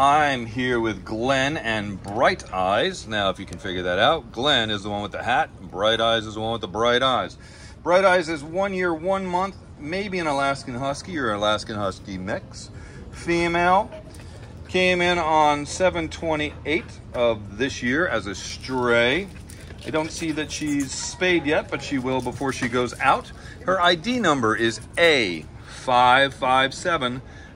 I'm here with Glenn and Bright Eyes. Now, if you can figure that out, Glenn is the one with the hat, Bright Eyes is the one with the bright eyes. Bright Eyes is one year, one month, maybe an Alaskan Husky or Alaskan Husky mix. Female came in on 728 of this year as a stray. I don't see that she's spayed yet, but she will before she goes out. Her ID number is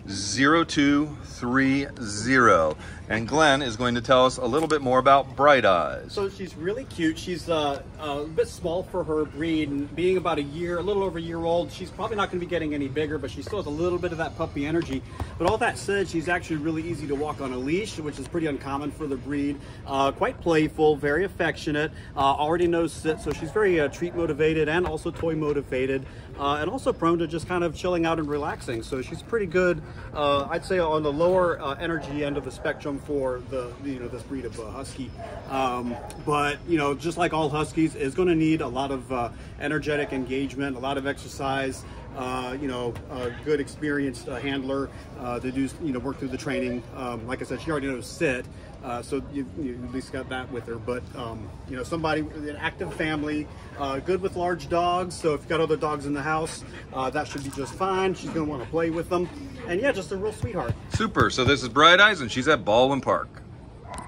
A5570230. And Glenn is going to tell us a little bit more about Bright Eyes. So she's really cute. She's uh, a bit small for her breed, and being about a year, a little over a year old, she's probably not going to be getting any bigger, but she still has a little bit of that puppy energy. But all that said, she's actually really easy to walk on a leash, which is pretty uncommon for the breed. Uh, quite playful, very affectionate, uh, already knows sit, so she's very uh, treat motivated and also toy motivated, uh, and also prone to just kind of chilling out and relaxing. So she's pretty good, uh, I'd say, on the lower energy end of the spectrum for the you know this breed of uh, husky. Um, but you know, just like all huskies, is going to need a lot of uh, energetic engagement, a lot of exercise. Uh, you know, a good experienced uh, handler uh, to do you know work through the training. Um, like I said, she already knows sit. Uh, so you, you, at least got that with her. But um, you know, somebody an active family, uh, good with large dogs. So if you've got other dogs in the house, that should be just fine. She's gonna want to play with them, and yeah, just a real sweetheart. Super. So this is Bright Eyes, and she's at Baldwin Park.